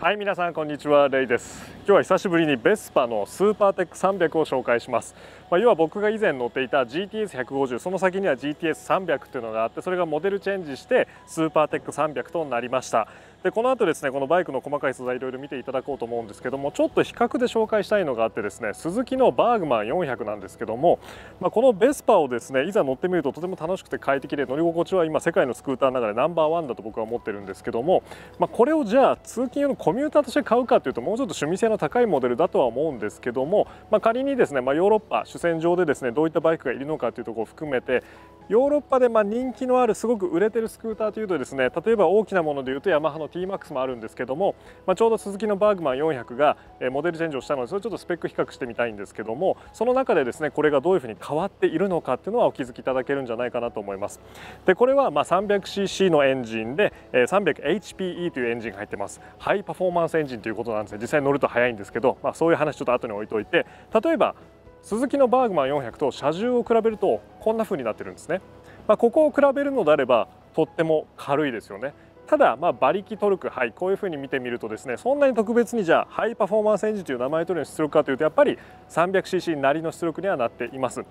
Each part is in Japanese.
はい皆さんこんにちは。レイです。今日は久しぶりにベスパのスーパーテック300を紹介します。まあ、要は僕が以前乗っていた GTS150 その先には GTS300 というのがあってそれがモデルチェンジしてスーパーテック300となりました。でこの後ですねこのバイクの細かい素材いろいろ見ていただこうと思うんですけどもちょっと比較で紹介したいのがあってですねスズキのバーグマン400なんですけども、まあ、このベスパをですねいざ乗ってみるととても楽しくて快適で乗り心地は今世界のスクーターの中でナンバーワンだと僕は思ってるんですけども、まあ、これをじゃあ通勤用のコミューターとして買うかというともうちょっと趣味性の高いモデルだとは思うんですけども、まあ、仮にですね、まヨーロッパ主戦場でですねどういったバイクがいるのかというところを含めてヨーロッパでま人気のあるすごく売れてるスクーターというとですね例えば大きなものでいうとヤマハの TMAX もあるんですけども、まあ、ちょうど鈴木のバーグマン400がモデルチェンジをしたのでそれちょっとスペック比較してみたいんですけどもその中でですねこれがどういうふうに変わっているのかっていうのはお気づきいただけるんじゃないかなと思います。でこれはま 300cc のエンジンで 300HPE というエンジンが入ってます。ハイパフォーマンスエンジンということなんですね。実際乗ると速いんですけど、まあ、そういう話ちょっと後に置いといて例えばスズキのバーグマン400と車重を比べるとこんな風になってるんですね、まあ、ここを比べるのであればとっても軽いですよね。ただまあ馬力トルクはいこういう風に見てみるとですねそんなに特別にじゃあハイパフォーマンスエンジンという名前通りの出力かというとやっぱり 300cc なりの出力にはなっています。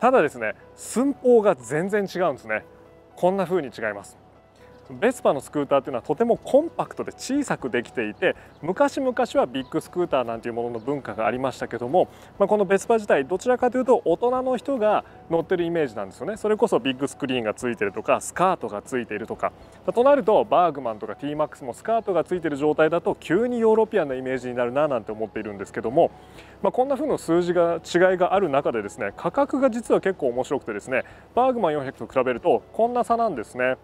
ただですね寸法が全然違うんですね。こんな風に違います。ベスパのスクーターというのはとてもコンパクトで小さくできていて昔々はビッグスクーターなんていうものの文化がありましたけども、まあ、このベスパ自体どちらかというと大人の人が乗ってるイメージなんですよねそれこそビッグスクリーンがついてるとかスカートがついているとかとなるとバーグマンとか TMAX もスカートがついてる状態だと急にヨーロピアンなイメージになるななんて思っているんですけども、まあ、こんな風の数字が違いがある中でですね価格が実は結構面白くてですねバーグマン400と比べるとこんな差なんですね。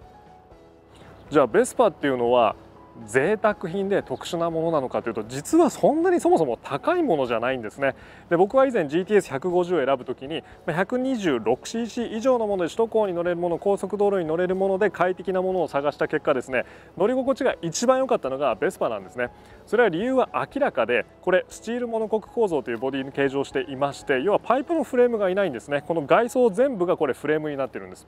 じゃあベスパっていうのは贅沢品で特殊なものなのかというと実はそんなにそもそも高いものじゃないんですね。で僕は以前 GTS150 を選ぶ時に 126cc 以上のもので首都高に乗れるもの高速道路に乗れるもので快適なものを探した結果ですね乗り心地が一番良かったのがベスパなんですね。それは理由は明らかでこれスチールモノコック構造というボディに形状していまして要はパイプのフレームがいらないんですね。この外装全部がこれフレームになってるんです。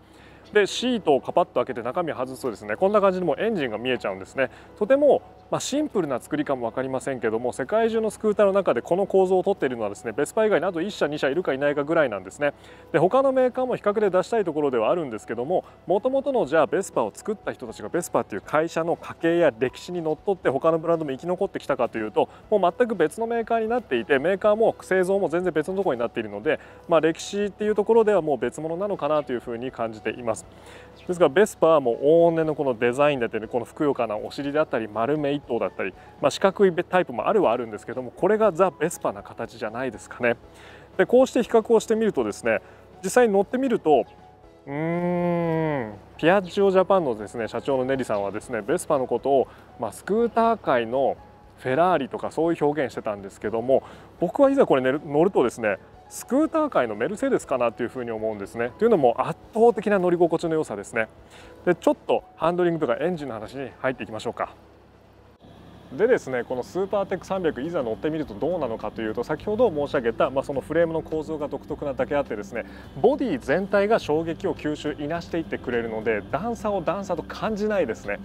でシートをカパッと開けて中身を外すとですねこんな感じでもエンジンが見えちゃうんですね。とてもまあ、シンプルな作りかも分かりませんけども世界中のスクーターの中でこの構造をとっているのはですねベスパ以外にあと1社2社いるかいないかぐらいなんですね。で他のメーカーも比較で出したいところではあるんですけどももともとのじゃあベスパを作った人たちがベスパっていう会社の家系や歴史にのっとって他のブランドも生き残ってきたかというともう全く別のメーカーになっていてメーカーも製造も全然別のところになっているので、まあ、歴史っていうところではもう別物なのかなというふうに感じています。ですがベスパはもう往年のこのデザインだったりこのふくよかなお尻であったり丸め一頭だったりまあ、四角いタイプもあるはあるんですけどもこれがザ・ベスパな形じゃないですかね。でこうして比較をしてみるとですね実際に乗ってみるとうーんピアッジオジャパンのですね社長のネリさんはですねベスパのことを、まあ、スクーター界のフェラーリとかそういう表現してたんですけども僕はいざこれ乗るとですねスクーター界のメルセデスかなというふうに思うんですね。というのも圧倒的な乗り心地の良さですね。でちょっとハンドリングとかエンジンの話に入っていきましょうか。でですねこのスーパーテック300いざ乗ってみるとどうなのかというと先ほど申し上げた、まあ、そのフレームの構造が独特なだけあってですねボディ全体が衝撃を吸収いなしていってくれるので段差を段差と感じないですね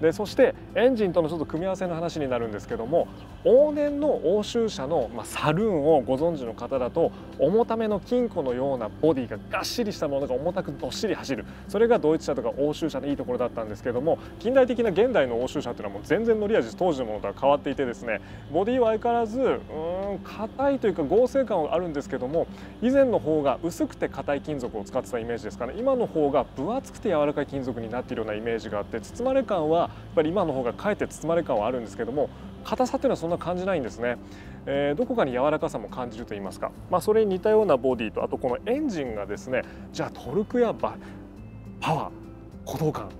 でそしてエンジンとのちょっと組み合わせの話になるんですけども往年の欧州車の、まあ、サルーンをご存知の方だと重ための金庫のようなボディががっしりしたものが重たくどっしり走る。それがドイツ車とか欧州車のいいところだったんですけども近代的な現代の欧州車っていうのはもう全然乗り味当時のものとは変わっていてですねボディは相変わらずうん硬いというか合成感はあるんですけども以前の方が薄くて硬い金属を使ってたイメージですかね。今の方が分厚くて柔らかい金属になっているようなイメージがあって包まれ感はやっぱり今の方がかえって包まれ感はあるんですけども硬さっていうのはそんな感じないんですね、えー、どこかに柔らかさも感じると言いますか、まあ、それに似たようなボディとあとこのエンジンがですねじゃあトルクやパワー鼓動感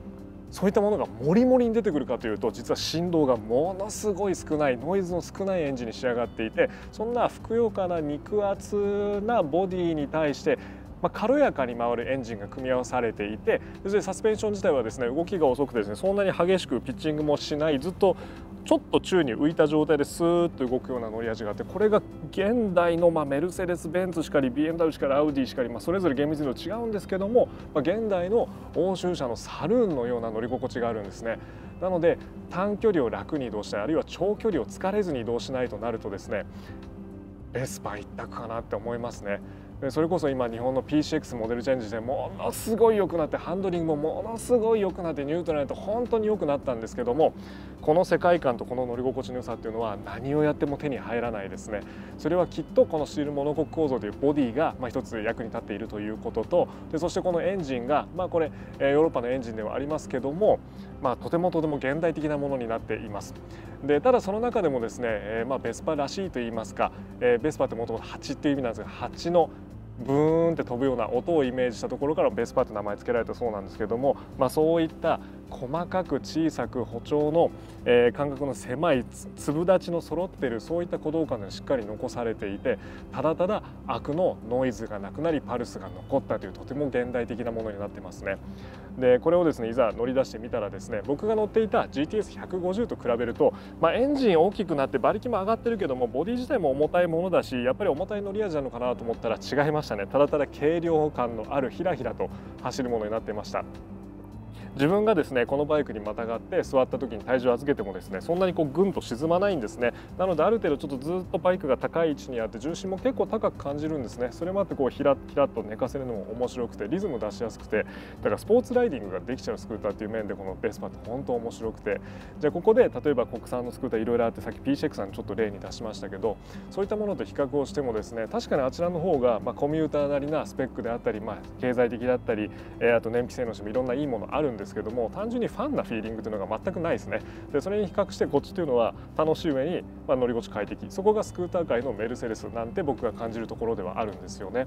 そういったものがもりもりに出てくるかというと実は振動がものすごい少ないノイズの少ないエンジンに仕上がっていてそんなふくよかな肉厚なボディに対してまあ、軽やかに回るエンジンが組み合わされていてそしてサスペンション自体はですね動きが遅くてですねそんなに激しくピッチングもしないずっとちょっと宙に浮いた状態でスーッと動くような乗り味があってこれが現代のまあメルセデス・ベンツしかり BMW しかりアウディしかり、まあ、それぞれ厳密に違うんですけども、まあ、現代の欧州車のサルーンのような乗り心地があるんですね。なので短距離を楽に移動したいあるいは長距離を疲れずに移動しないとなるとですねベスパ一択かなって思いますね。それこそ今日本の PCX モデルチェンジでものすごい良くなってハンドリングもものすごい良くなってニュートラルと本当に良くなったんですけどもこの世界観とこの乗り心地の良さっていうのは何をやっても手に入らないですね。それはきっとこのスチールモノコック構造というボディがまあ一つ役に立っているということとでそしてこのエンジンがまあこれヨーロッパのエンジンではありますけどもまあとてもとても現代的なものになっています。でただその中でもですね、え、まあベスパらしいといいますか、え、ベスパってもともと蜂っていう意味なんですが蜂のブーンって飛ぶような音をイメージしたところからベスパーって名前付けられたそうなんですけども、まあ、そういった細かく小さく歩調の、えー、間隔の狭い粒立ちの揃ってるそういった鼓動感がしっかり残されていてただただアクのノイズがなくなりパルスが残ったというとても現代的なものになってますね。でこれをですねいざ乗り出してみたらですね僕が乗っていた GTS150 と比べると、まあ、エンジン大きくなって馬力も上がってるけどもボディ自体も重たいものだしやっぱり重たい乗り味なのかなと思ったら違いましたねただただ軽量感のあるひらひらと走るものになってました。自分がですねこのバイクにまたがって座った時に体重を預けてもですねそんなにこうぐんと沈まないんですね。なのである程度ちょっとずっとバイクが高い位置にあって重心も結構高く感じるんですね。それもあってこうひらひらっと寝かせるのも面白くてリズム出しやすくてだからスポーツライディングができちゃうスクーターっていう面でこのベスパって本当面白くて。じゃあここで例えば国産のスクーターいろいろあってさっき PCX さんちょっと例に出しましたけどそういったものと比較をしてもですね確かにあちらの方がまあコミューターなりなスペックであったりまあ経済的だったり、えあと燃費性能もいろんないいものあるんですですけども単純にファンなフィーリングというのが全くないですね。でそれに比較してこっちというのは楽しい上に、まあ、乗り心地快適。そこがスクーター界のメルセデスなんて僕が感じるところではあるんですよね。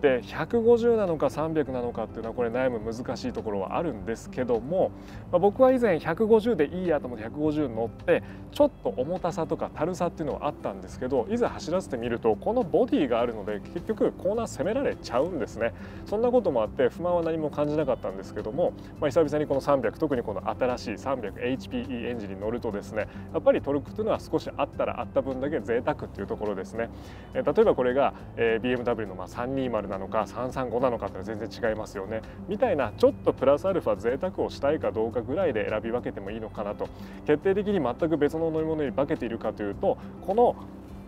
で150なのか300なのかっていうのはこれ悩む難しいところはあるんですけども、まあ、僕は以前150でいいやと思って150乗ってちょっと重たさとか軽さっていうのはあったんですけどいざ走らせてみるとこのボディがあるので結局コーナー攻められちゃうんですね。そんなこともあって不満は何も感じなかったんですけども、まあ、久々にこの300特にこの新しい 300HPE エンジンに乗るとですねやっぱりトルクというのは少しあったらあった分だけ贅沢っていうところですね。例えばこれが BMW のま320なのか335なのかって全然違いますよね。みたいなちょっとプラスアルファ贅沢をしたいかどうかぐらいで選び分けてもいいのかなと。決定的に全く別の乗り物に化けているかというとこの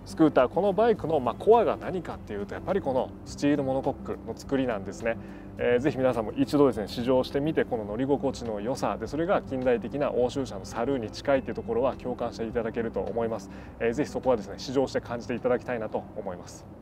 スクーターこのバイクのまコアが何かっていうとやっぱりこのスチールモノコックの作りなんですね、えー、ぜひ皆さんも一度ですね試乗してみてこの乗り心地の良さでそれが近代的な欧州車のサルーに近いっていうところは共感していただけると思います、えー、ぜひそこはですね試乗して感じていただきたいなと思います。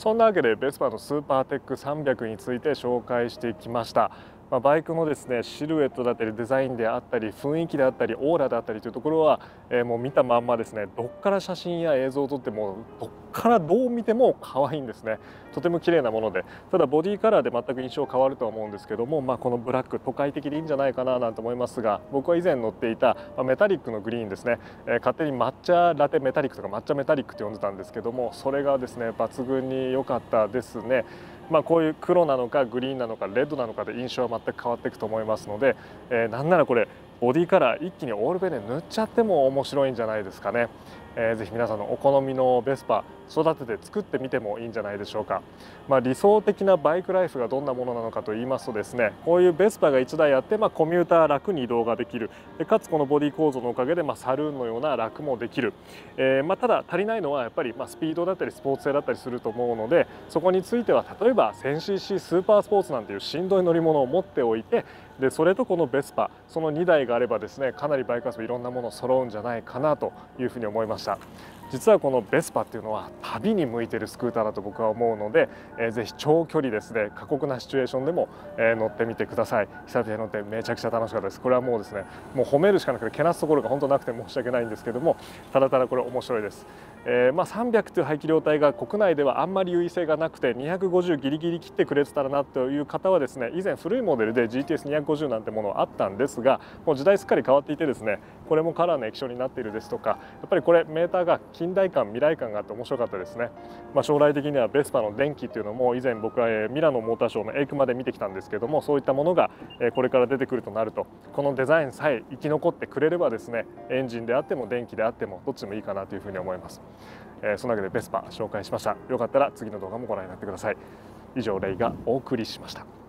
そんなわけでベスパのスーパーテック300について紹介してきました。まあ、バイクのですねシルエットだったりデザインであったり雰囲気であったりオーラだったりというところは、えー、もう見たまんまですね。どっから写真や映像を撮ってもどっからどう見ても可愛いんですね。とても綺麗なもので。ただボディカラーで全く印象変わるとは思うんですけども、まあ、このブラック都会的でいいんじゃないかななんて思いますが僕は以前乗っていた、まあ、メタリックのグリーンですね、えー、勝手に抹茶ラテメタリックとか抹茶メタリックって呼んでたんですけどもそれがですね抜群に良かったですね。まあ、こういう黒なのかグリーンなのかレッドなのかで印象は全く変わっていくと思いますので、えー、なんならこれボディカラー一気にオールベネ塗っちゃっても面白いんじゃないですかね。えー、ぜひ皆さんのお好みのベスパ育てて作ってみてもいいんじゃないでしょうか、まあ、理想的なバイクライフがどんなものなのかと言いますとですねこういうベスパが1台あって、まあ、コミューター楽に移動ができる。でかつこのボディ構造のおかげで、まあ、サルーンのような楽もできる、えー、ま、ただ足りないのはやっぱり、まスピードだったりスポーツ性だったりすると思うのでそこについては例えば 1000cc スーパースポーツなんていうしんどい乗り物を持っておいてでそれとこのベスパその2台があればですねかなりバイク遊びいろんなもの揃うんじゃないかなというふうに思いました。実はこのベスパっていうのは旅に向いてるスクーターだと僕は思うので、えー、ぜひ長距離ですね過酷なシチュエーションでも、えー、乗ってみてください。久々に乗ってめちゃくちゃ楽しかったです。これはもうですねもう褒めるしかなくてけなすところが本当なくて申し訳ないんですけどもただただこれ面白いです、えー、まあ、300という排気量体が国内ではあんまり優位性がなくて250ギリギリ切ってくれてたらなという方はですね以前古いモデルで GTS250 なんてものあったんですがもう時代すっかり変わっていてですねこれもカラーの液晶になっているですとかやっぱりこれメーターが近代感未来感があって面白かったですね、まあ、将来的にはベスパの電気っていうのも以前僕はミラノモーターショーのエイクまで見てきたんですけどもそういったものがこれから出てくるとなるとこのデザインさえ生き残ってくれればですねエンジンであっても電気であってもどっちでもいいかなというふうに思います、えー、そのわけでベスパ紹介しました。よかったら次の動画もご覧になってください。以上レイがお送りしました。